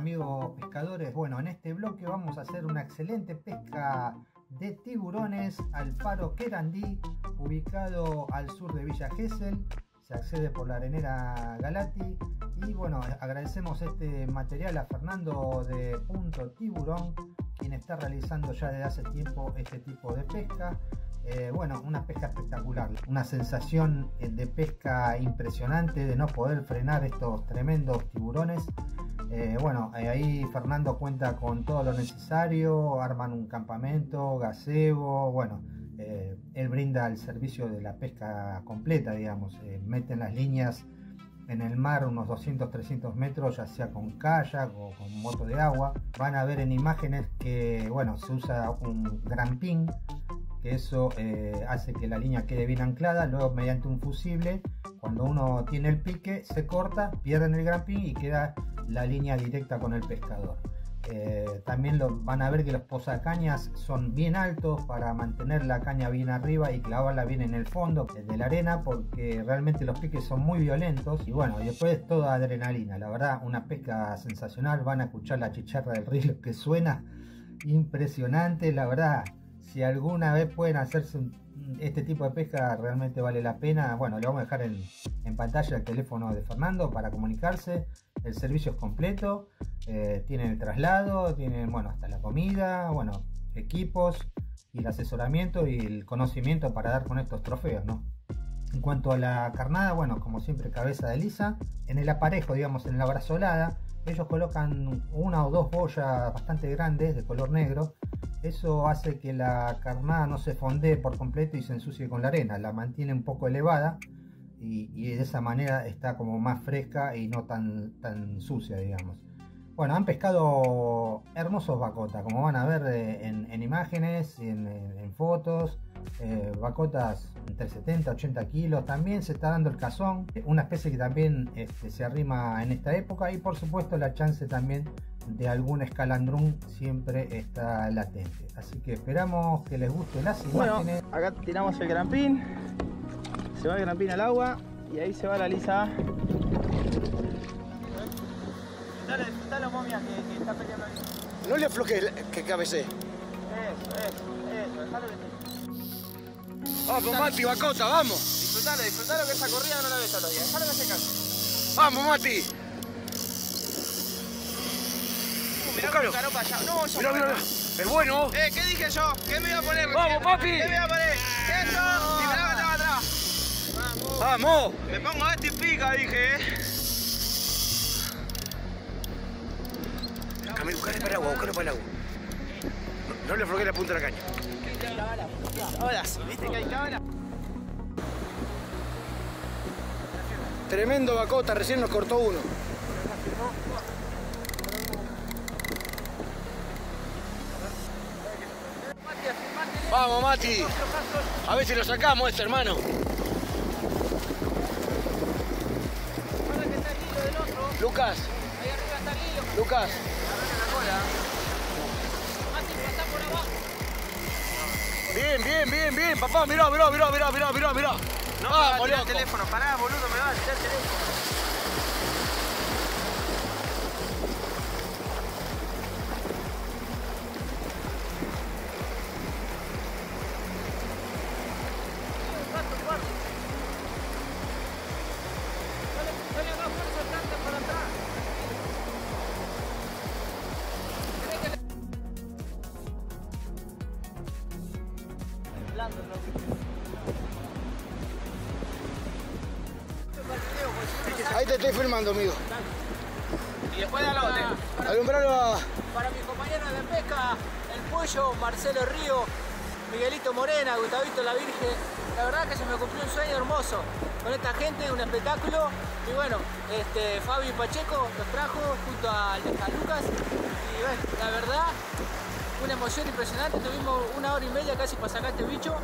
Hola pescadores, bueno en este bloque vamos a hacer una excelente pesca de tiburones al faro Querandí, ubicado al sur de Villa Gesell. Se accede por la arenera Galati. Y bueno, agradecemos este material a Fernando de Punto Tiburón, quien está realizando ya desde hace tiempo este tipo de pesca. Eh, bueno, una pesca espectacular, una sensación eh, de pesca impresionante, de no poder frenar estos tremendos tiburones. Eh, bueno, ahí Fernando cuenta con todo lo necesario, arman un campamento, gazebo, bueno, él brinda el servicio de la pesca completa, digamos, meten las líneas en el mar unos 200-300 metros, ya sea con kayak o con moto de agua. Van a ver en imágenes que, bueno, se usa un gran pin que eso eh, hace que la línea quede bien anclada, luego mediante un fusible, cuando uno tiene el pique, se corta, pierden el gramping y queda la línea directa con el pescador. Eh, también lo, van a ver que los posacañas son bien altos para mantener la caña bien arriba y clavarla bien en el fondo de la arena porque realmente los piques son muy violentos y bueno, después toda adrenalina, la verdad una pesca sensacional, van a escuchar la chicharra del río que suena impresionante, la verdad si alguna vez pueden hacerse este tipo de pesca realmente vale la pena. Bueno, le vamos a dejar en, pantalla el teléfono de Fernando para comunicarse. El servicio es completo, eh, tienen el traslado, tienen bueno hasta la comida, bueno, equipos y el asesoramiento y el conocimiento para dar con estos trofeos, ¿no? En cuanto a la carnada, bueno, como siempre cabeza de lisa, en el aparejo, digamos, en la brazolada, ellos colocan una o dos boyas bastante grandes de color negro eso hace que la carnada no se fondee por completo y se ensucie con la arena, la mantiene un poco elevada y, de esa manera está como más fresca y no tan, tan sucia, digamos. Bueno, han pescado hermosos bacotas, como van a ver eh, en, imágenes y en, fotos. Eh, bacotas entre 70 y 80 kilos. También se está dando el cazón, una especie que también este, se arrima en esta época. Y por supuesto la chance también de algún escalandrún siempre está latente. Así que esperamos que les guste las imágenes. Bueno, acá tiramos el grampín, se va el grampín al agua y ahí se va la lisa. Dale, dale momia que, que está peleando ahí. No le aflojes que cabece. Eso, eso, eso, dejalo Vamos, Mati, Bacota, vamos. Disfrutalo, disfrutalo que esa corrida no la ves todavía. Dejalo que se case. Vamos, Mati. mirá allá. No, eso mirá, mirá, mirá. Es bueno. Eh, ¿qué dije yo? ¿Qué me iba a poner? Vamos, papi. ¿Qué me iba a poner? Eso. Vamos. Me pongo a este y pica, dije, eh. Camilo, buscale para el agua, buscale para el agua. No, le afloje la punta de la caña. ¿viste que hay cámara? Tremendo bacota, recién nos cortó uno. Vamos, Mati. A ver si lo sacamos este, hermano. Lucas. Ahí arriba está el hilo. Lucas. Mati, pasá por abajo. Bien, bien, bien, bien, papá. Mirá, mirá, mirá, mirá, mirá, mirá, mirá. No, ah, me va a tirar el teléfono. Pará, boludo, me va a tirar el teléfono. Miguelito Morena, Gustavito La Virgen. La verdad que se me cumplió un sueño hermoso con esta gente, un espectáculo. Y bueno, este, Fabi Pacheco nos trajo junto a, a Lucas. Y bueno, la verdad, una emoción impresionante. Tuvimos una hora y media casi para sacar este bicho.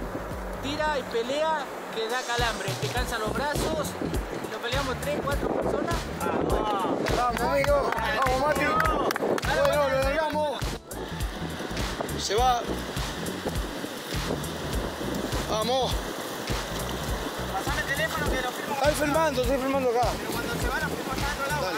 Tira y pelea que da calambre, te cansa los brazos. Lo peleamos tres, cuatro personas. Vamos, amigo. Vamos, Mati. Bueno, lo largamos. Se va. Vamos. Pasame el teléfono que lo firmo. Estoy filmando, estoy filmando acá. Pero cuando se van, lo firmo acá dentro del agua.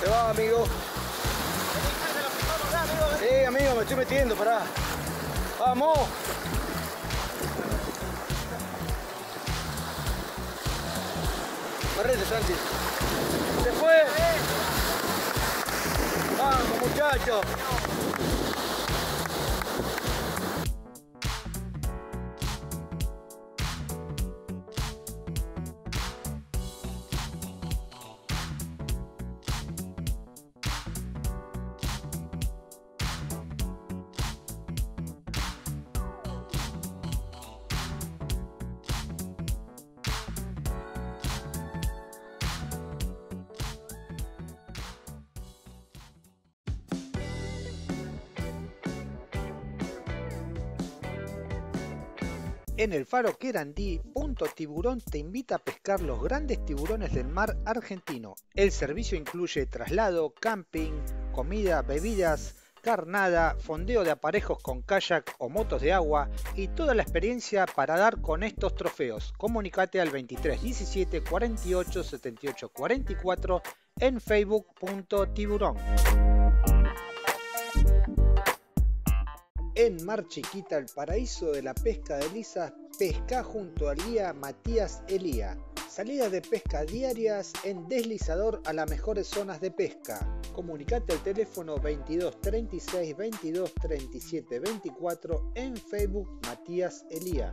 Se va, amigo. ¿eh? Sí, amigo, me estoy metiendo, pará. Vamos. Correte, Santi. ¡Se fue! ¡Vamos, muchachos! En el faro Querandí, Punto Tiburón te invita a pescar los grandes tiburones del mar argentino. El servicio incluye traslado, camping, comida, bebidas, carnada, fondeo de aparejos con kayak o motos de agua y toda la experiencia para dar con estos trofeos. Comunicate al 23 17 48 78 44 en facebook.tiburón. En Mar Chiquita, el paraíso de la pesca de lisas, pesca junto al guía Matías Elía. Salidas de pesca diarias en deslizador a las mejores zonas de pesca. Comunicate al teléfono 22 36 22 37 24 en Facebook Matías Elía.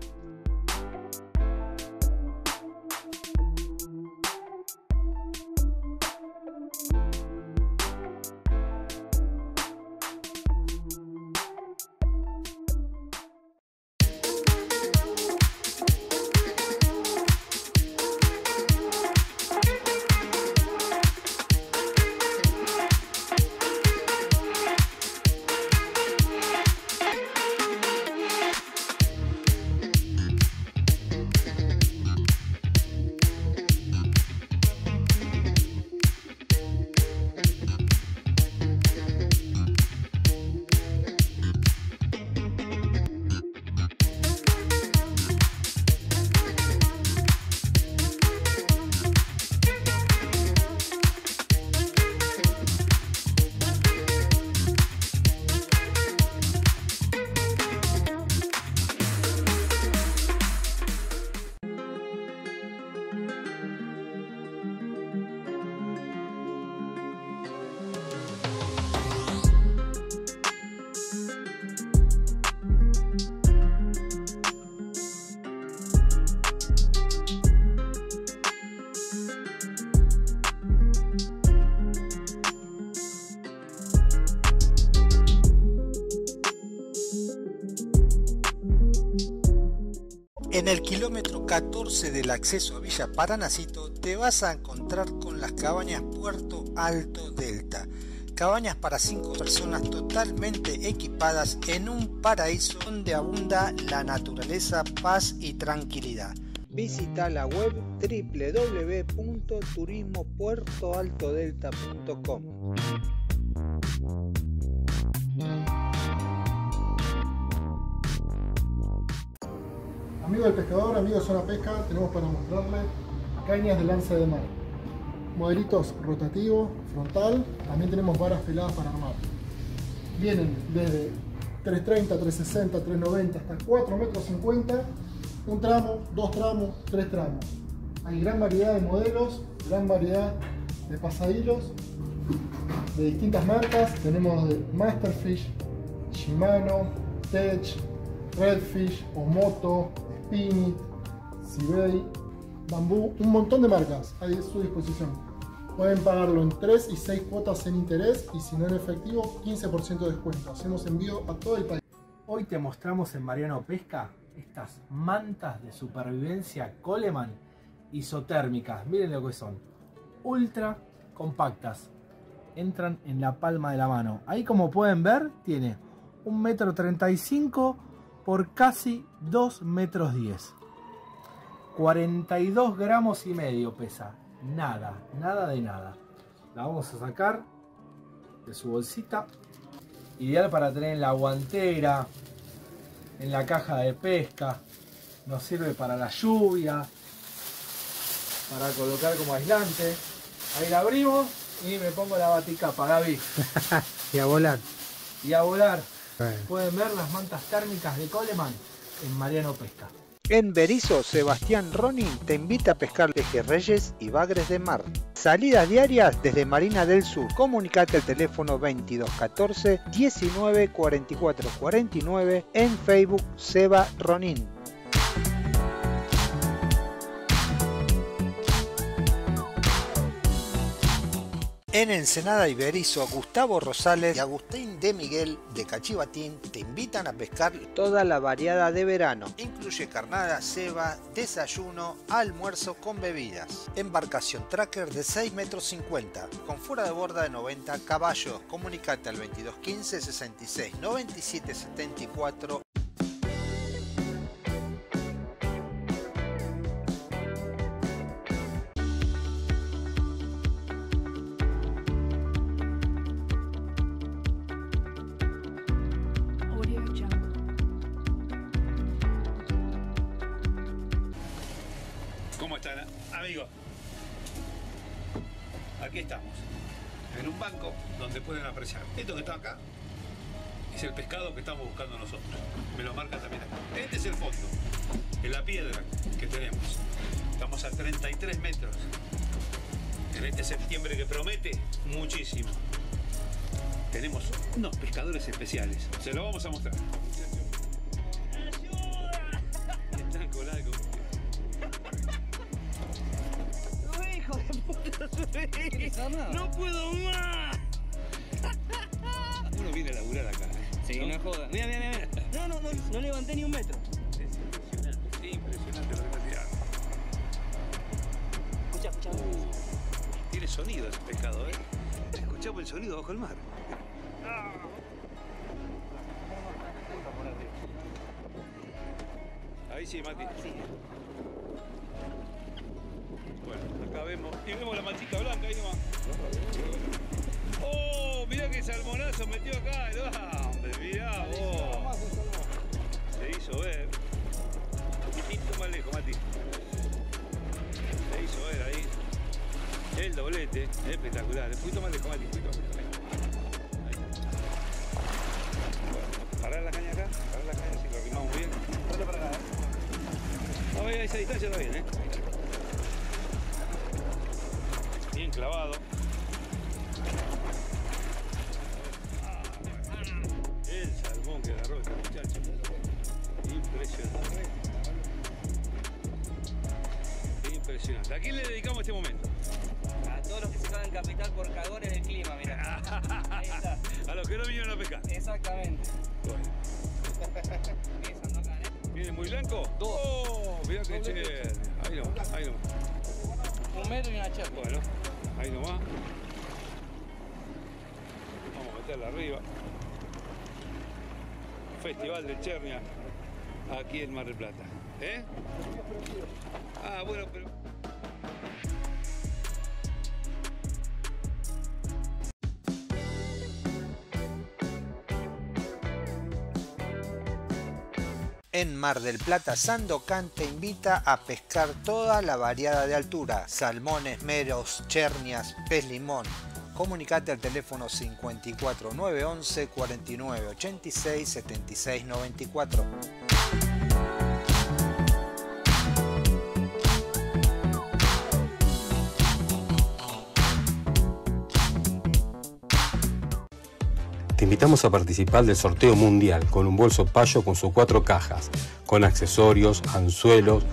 Kilómetro 14 del acceso a Villa Paranacito te vas a encontrar con las cabañas Puerto Alto Delta. Cabañas para 5 personas totalmente equipadas en un paraíso donde abunda la naturaleza, paz y tranquilidad. Visita la web www.turismopuertoaltodelta.com. Amigo del pescador, amigo de Zona Pesca, tenemos para mostrarle cañas de lanza de mar. Modelitos rotativo, frontal, también tenemos varas peladas para armar. Vienen desde 330, 360, 390 hasta 4 metros 50, un tramo, dos tramos, tres tramos. Hay gran variedad de modelos, gran variedad de pasadillos de distintas marcas. Tenemos de Masterfish, Shimano, Tech, Redfish, Omoto, Spinit, Sibei, Bambú, un montón de marcas hay a su disposición. Pueden pagarlo en 3 y 6 cuotas en interés y si no en efectivo, 15% de descuento. Hacemos envío a todo el país. Hoy te mostramos en Mariano Pesca estas mantas de supervivencia Coleman isotérmicas. Miren lo que son. Ultra compactas. Entran en la palma de la mano. Ahí como pueden ver tiene un metro 35 por casi 2 metros 10. 42 gramos y medio pesa. Nada, nada de nada. La vamos a sacar de su bolsita. Ideal para tener en la guantera, en la caja de pesca. Nos sirve para la lluvia, para colocar como aislante. Ahí la abrimos y me pongo la baticapa, Gaby. y a volar. Y a volar. Pueden ver las mantas térmicas de Coleman en Mariano Pesca. En Berizo, Sebastián Ronin te invita a pescar pejerreyes y bagres de mar. Salidas diarias desde Marina del Sur. Comunicate al teléfono 2214 19 44 49 en Facebook Seba Ronin. En Ensenada y Berizo, Gustavo Rosales y Agustín de Miguel de Cachivatín te invitan a pescar toda la variada de verano. Incluye carnada, ceba, desayuno, almuerzo con bebidas. Embarcación tracker de 6 metros 50 con fuera de borda de 90 caballos. Comunicate al 2215 66 97 74 ¿Cómo están, amigos? Aquí estamos, en un banco donde pueden apreciar. Esto que está acá es el pescado que estamos buscando nosotros. Me lo marca también acá. Este es el fondo, en la piedra que tenemos. Estamos a 33 metros. En este septiembre que promete muchísimo. Tenemos unos pescadores especiales. Se lo vamos a mostrar. ¡No puedo más! Uno viene a laburar acá. ¿eh? Sí, no es joda. Mira, mira, mira. No, no, no, no levanté ni un metro. Es impresionante, sí, impresionante lo que está tirando. Escucha, escucha. Tiene sonido ese pescado, ¿eh? Escuchamos el sonido bajo el mar. Ahí sí, Mati. Bueno, acá vemos. Y vemos la manchita blanca ahí nomás. ¡Oh! Mirá qué salmonazo metió acá hombre. Mirá vos. Se hizo ver. Un poquitito más lejos, Mati. Se hizo ver ahí. El doblete, espectacular. Un poquito más lejos, Mati. Un poquito más lejos. Parar la caña acá. Parar la caña si lo arrimamos bien. Dale para acá, esa distancia está bien, ¿eh? Clavado. El salmón que agarró este muchacho. Impresionante. Impresionante. ¿A quién le dedicamos este momento? A todos los que se van en capital por cagones del clima, mira. Ahí está. A los que no vinieron a pescar. Exactamente. Bueno. Acá, ¿eh? ¿Viene muy blanco? Dos. Oh, mirá que chévere. Ahí nomás, ahí nomás. Un metro y una chapa. Bueno, ahí nomás. Vamos a meterla arriba. Festival de Chernia, aquí en Mar del Plata. ¿Eh? Ah, bueno, pero... En Mar del Plata, Sandocan te invita a pescar toda la variada de altura, salmones, meros, chernias, pez limón. Comunicate al teléfono 54 911 49 86 76 94. Invitamos a participar del sorteo mundial con un bolso payo con sus cuatro cajas, con accesorios, anzuelos,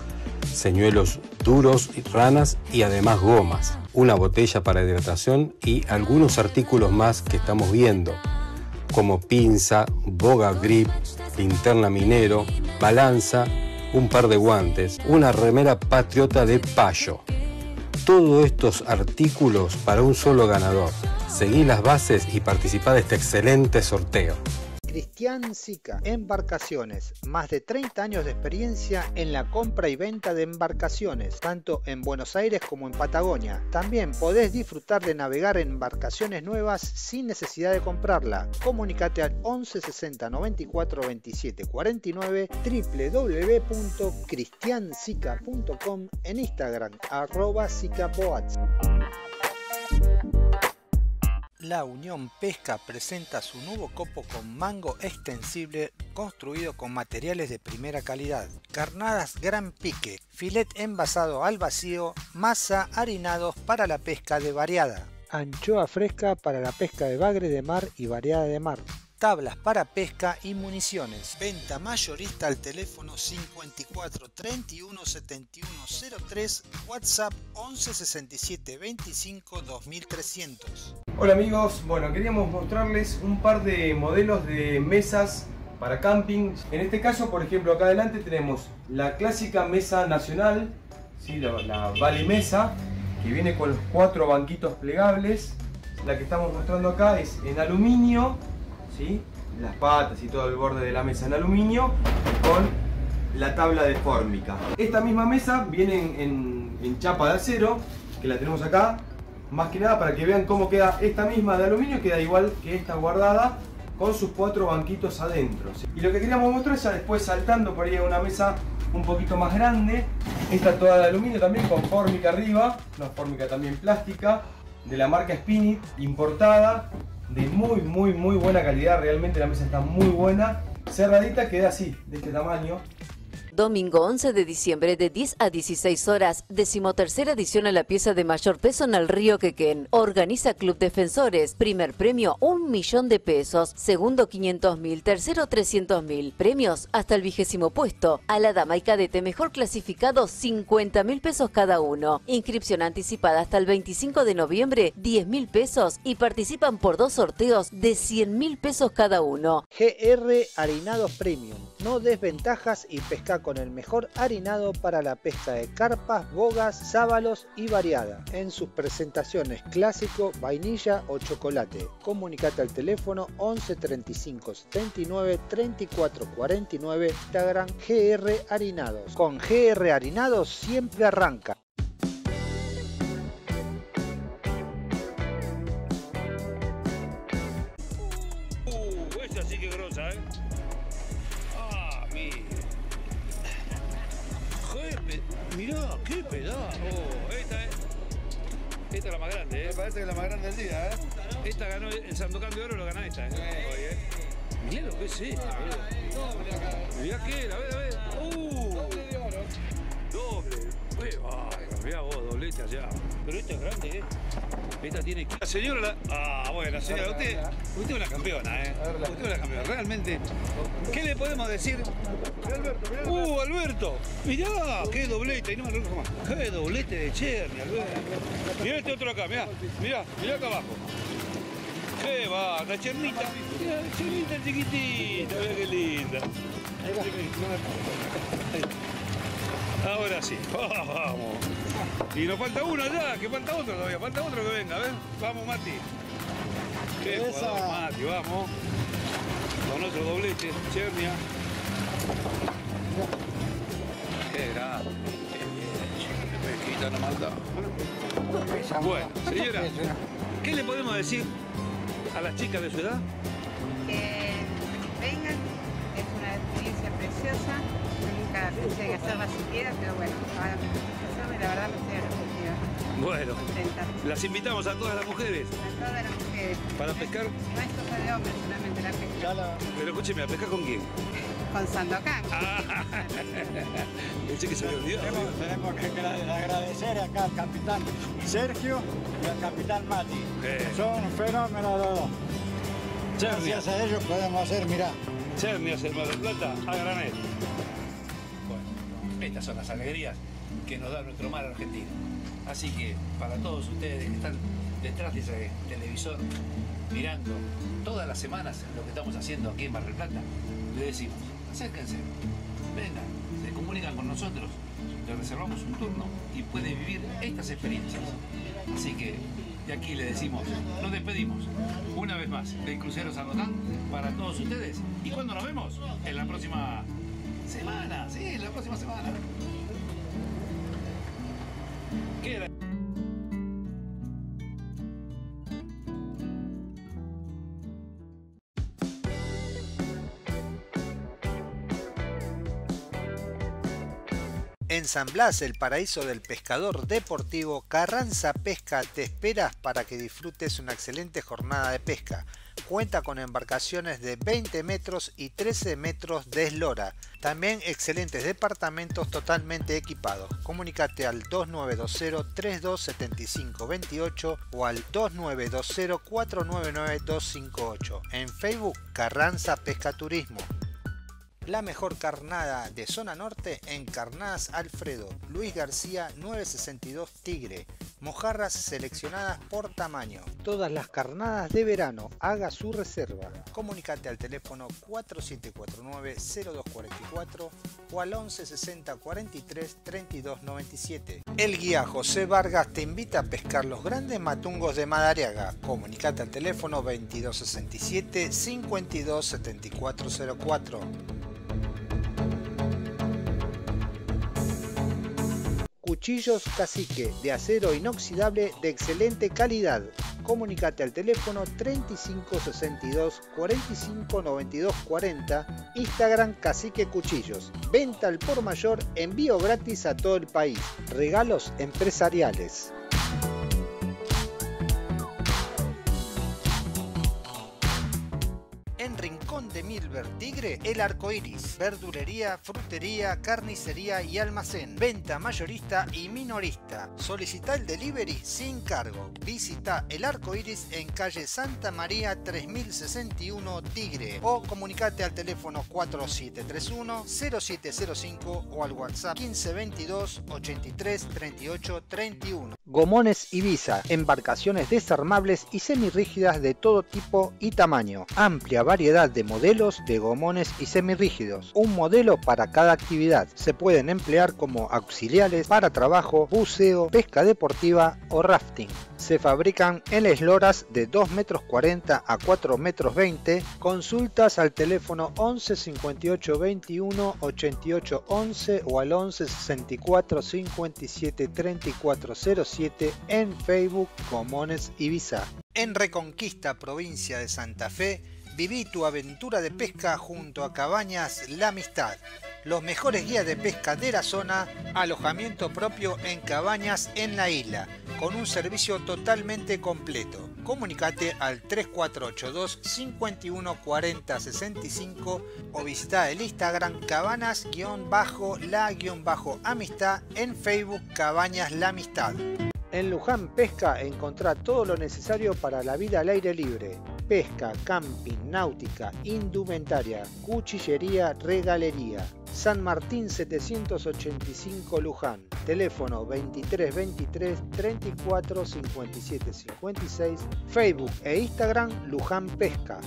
señuelos duros, ranas y además gomas, una botella para hidratación y algunos artículos más que estamos viendo, como pinza, boga grip, linterna minero, balanza, un par de guantes, una remera patriota de payo. Todos estos artículos para un solo ganador. Seguí las bases y participá de este excelente sorteo. Cristian Sica, Embarcaciones, más de 30 años de experiencia en la compra y venta de embarcaciones, tanto en Buenos Aires como en Patagonia. También podés disfrutar de navegar en embarcaciones nuevas sin necesidad de comprarla. Comunicate al 11 60 94 27 49 www.cristiansica.com en Instagram arroba. La Unión Pesca presenta su nuevo copo con mango extensible construido con materiales de primera calidad. Carnadas gran pique, filet envasado al vacío, masa harinados para la pesca de variada. Anchoa fresca para la pesca de bagre de mar y variada de mar tablas para pesca y municiones. Venta mayorista al teléfono 54 31 71 03, WhatsApp 11 67 25 2300. Hola amigos, bueno queríamos mostrarles un par de modelos de mesas para camping. En este caso, por ejemplo, acá adelante tenemos la clásica mesa nacional, ¿sí? la, la Vale Mesa, que viene con los cuatro banquitos plegables. La que estamos mostrando acá es en aluminio las patas y todo el borde de la mesa en aluminio con la tabla de fórmica. Esta misma mesa viene en, chapa de acero, que la tenemos acá, más que nada para que vean cómo queda esta misma de aluminio, queda igual que esta guardada con sus cuatro banquitos adentro. Y lo que queríamos mostrar ya después saltando por ahí a una mesa un poquito más grande, esta toda de aluminio también con fórmica arriba, una fórmica también plástica, de la marca Spinit, importada, de muy, muy, muy buena calidad. Realmente la mesa está muy buena. Cerradita queda así, de este tamaño. Domingo 11 de diciembre de 10 a 16 horas, decimotercera edición a la pieza de mayor peso en el río Quequén. Organiza Club Defensores. Primer premio, un millón de pesos. Segundo, 500 mil. Tercero, 300 mil. Premios hasta el vigésimo puesto. A la dama y cadete mejor clasificado, 50 mil pesos cada uno. Inscripción anticipada hasta el 25 de noviembre, 10 mil pesos. Y participan por dos sorteos de 100 mil pesos cada uno. GR Harinados Premium. No desventajas y pesca con el mejor harinado para la pesca de carpas, bogas, sábalos y variada. En sus presentaciones clásico, vainilla o chocolate. Comunicate al teléfono 11 35 79 34 49 Instagram GR Harinados. Con GR Harinados siempre arranca. Mirá, esta es. Esta es la más grande, ¿eh? Me parece que es la más grande del día, ¿eh? Esta ganó el Sandokan de Oro, lo gana esta, ¿eh? Hoy, ¿eh? Mirá lo que es esto, boludo. Mirá qué, a ver, a ver. ¡Uh! Doble. Mirá vos, doblete allá. Pero esta es grande, ¿eh? Esta tiene... La señora... La... Ah, bueno, señora, usted, usted es una campeona, ¿eh? Usted es una campeona. Realmente, ¿qué le podemos decir? Alberto, ¡Uh, Alberto! Mirá, qué doblete, y no me lo más. Qué doblete de Cherny, Alberto. Mirá este otro acá, mirá, mirá, mirá acá abajo. ¡Qué va! La chernita. Mirá, la chernita chiquitita, mirá qué linda. Ahora sí, vamos. Y nos falta uno ya, que falta otro todavía, falta otro que venga, ¿ves? Vamos, Mati. Qué jugador, Mati, vamos. Con otro doblete, Chernia. Qué grande. Qué no manda. Bueno, señora, ¿qué le podemos decir a las chicas de su edad? Nunca pensé en hacerla siquiera, pero bueno, ahora me la verdad me estoy arrepentida. Bueno, Contenta. las invitamos a todas las mujeres A todas las mujeres. para pescar. No es cosa de hombres solamente la pesca. Pero escúcheme, ¿a pescar con quién? Con Sandokan. Ah, pensé que se me olvidó. Tenemos, tenemos que agra- agradecer acá al capitán Sergio y al capitán Mati. Eh. Son fenómenos los dos. Chernia. Gracias a ellos podemos hacer, mirá. Chernias en Mar del Plata a granel. Estas son las alegrías que nos da nuestro mar argentino. Así que para todos ustedes que están detrás de ese televisor mirando todas las semanas lo que estamos haciendo aquí en Mar del Plata, le decimos, acérquense, vengan, se comunican con nosotros, le reservamos un turno y puede vivir estas experiencias. Así que de aquí le decimos, nos despedimos una vez más del crucero Sandokan para todos ustedes. ¿Y cuándo nos vemos? En la próxima semana, sí, la próxima semana. Queda. En San Blas, el paraíso del pescador deportivo, Carranza Pesca te esperas para que disfrutes una excelente jornada de pesca. Cuenta con embarcaciones de 20 metros y 13 metros de eslora. También excelentes departamentos totalmente equipados. Comunicate al 2920-327528 o al 2920-499-258. En Facebook, Carranza Pesca Turismo. La mejor carnada de zona norte en Carnadas Alfredo, Luis García 962 Tigre. Mojarras seleccionadas por tamaño. Todas las carnadas de verano. Haga su reserva. Comunicate al teléfono 4749-0244 o al 1160 43 32 97. El guía José Vargas te invita a pescar los grandes matungos de Madariaga. Comunicate al teléfono 2267 52 Cuchillos Cacique de acero inoxidable de excelente calidad. Comunicate al teléfono 3562 45 92 40, Instagram Cacique Cuchillos. Venta al por mayor, envío gratis a todo el país. Regalos empresariales. Tigre, el arco iris. Verdulería, frutería, carnicería y almacén. Venta mayorista y minorista. Solicita el delivery sin cargo. Visita el arco iris en calle Santa María 3061 Tigre o comunicate al teléfono 4731-0705 o al WhatsApp 1522 83 38 31. Gomones Ibiza, embarcaciones desarmables y semirrígidas de todo tipo y tamaño. Amplia variedad de modelos de gomones y semirrígidos. Un modelo para cada actividad. Se pueden emplear como auxiliares para trabajo, buceo, pesca deportiva o rafting. Se fabrican en esloras de 2 metros 40 a 4 metros 20. Consultas al teléfono 11 58 21 88 11 o al 11 64 57 34 07 en Facebook Gomones Ibiza. En Reconquista, provincia de Santa Fe, Viví tu aventura de pesca junto a Cabañas La Amistad. Los mejores guías de pesca de la zona, alojamiento propio en cabañas en la isla, con un servicio totalmente completo. Comunicate al 3482 51 40 65 o visita el Instagram cabanas-la-amistad en Facebook Cabañas La Amistad. En Luján Pesca encontrá todo lo necesario para la vida al aire libre. Pesca, camping, náutica, indumentaria, cuchillería, regalería. San Martín 785 Luján. Teléfono 23 23 34 57 56. Facebook e Instagram Luján Pesca.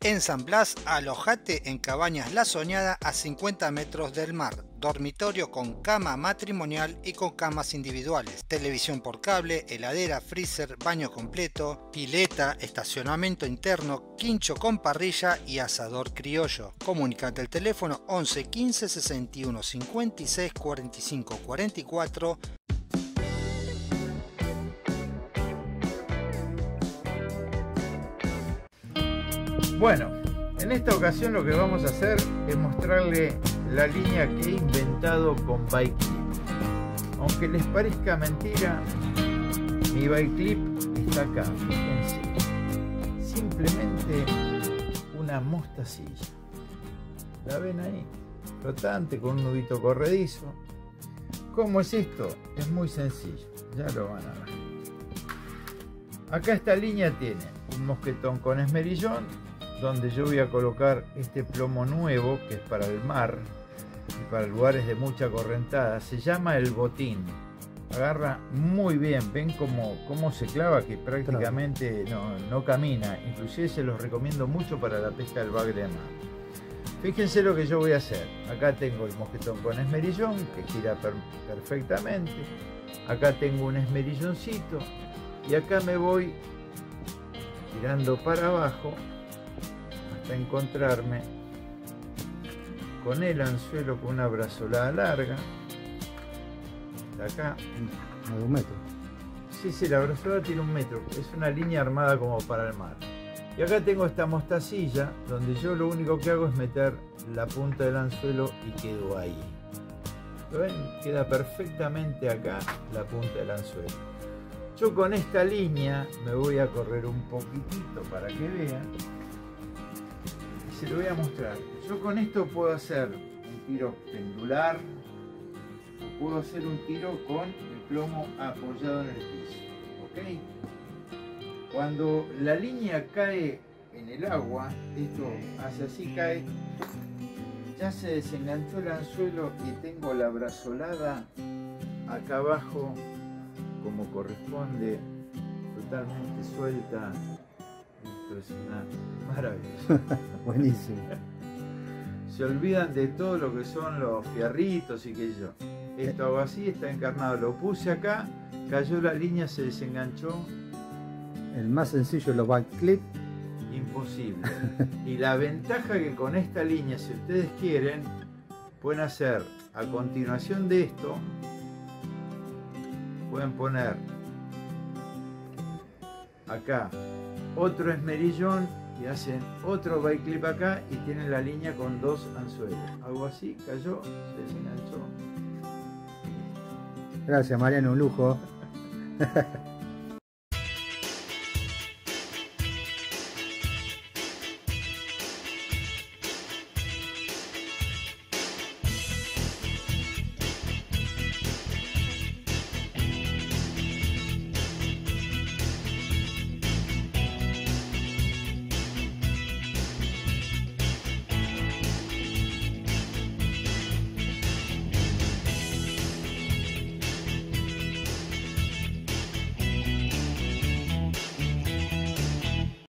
En San Blas, alojate en Cabañas La Soñada a 50 metros del mar. Dormitorio con cama matrimonial y con camas individuales. Televisión por cable, heladera, freezer, baño completo, pileta, estacionamiento interno, quincho con parrilla y asador criollo. Comunicate al teléfono 11 15 61 56 45 44 Bueno, en esta ocasión lo que vamos a hacer es mostrarle la línea que he inventado con Bike Clip. Aunque les parezca mentira, mi Bike Clip está acá, fíjense. Simplemente una mostacilla. ¿La ven ahí? Flotante con un nubito corredizo. ¿Cómo es esto? Es muy sencillo, ya lo van a ver. Acá esta línea tiene un mosquetón con esmerillón, donde yo voy a colocar este plomo nuevo que es para el mar y para lugares de mucha correntada. Se llama el botín. Agarra muy bien, ven cómo, cómo se clava que prácticamente no, no, camina. Inclusive se los recomiendo mucho para la pesca del bagre de mar. Fíjense lo que yo voy a hacer. Acá tengo el mosquetón con esmerillón que gira perfectamente. Acá tengo un esmerilloncito y acá me voy tirando para abajo hasta encontrarme con el anzuelo con una brazolada larga hasta acá de un metro sí, sí, la brazolada tiene un metro es una línea armada como para el mar y acá tengo esta mostacilla donde yo lo único que hago es meter la punta del anzuelo y quedó ahí. ¿Lo ven? Queda perfectamente acá la punta del anzuelo. Yo con esta línea me voy a correr un poquitito para que vean. Se lo voy a mostrar. Yo con esto puedo hacer un tiro pendular o puedo hacer un tiro con el plomo apoyado en el piso. ¿Ok? Cuando la línea cae en el agua, esto hace así, cae ya se desenganchó el anzuelo y tengo la brazolada acá abajo como corresponde totalmente suelta esto es una maravilla. Buenísimo. Se olvidan de todo lo que son los fierritos y que yo. Esto hago así está encarnado. Lo puse acá cayó la línea se desenganchó. El más sencillo los back clip imposible. Y la ventaja que con esta línea, si ustedes quieren, pueden hacer a continuación de esto, pueden poner acá otro esmerillón y hacen otro bike clip acá y tienen la línea con dos anzuelos. Algo así, cayó, se desenganchó. Gracias Mariano, un lujo.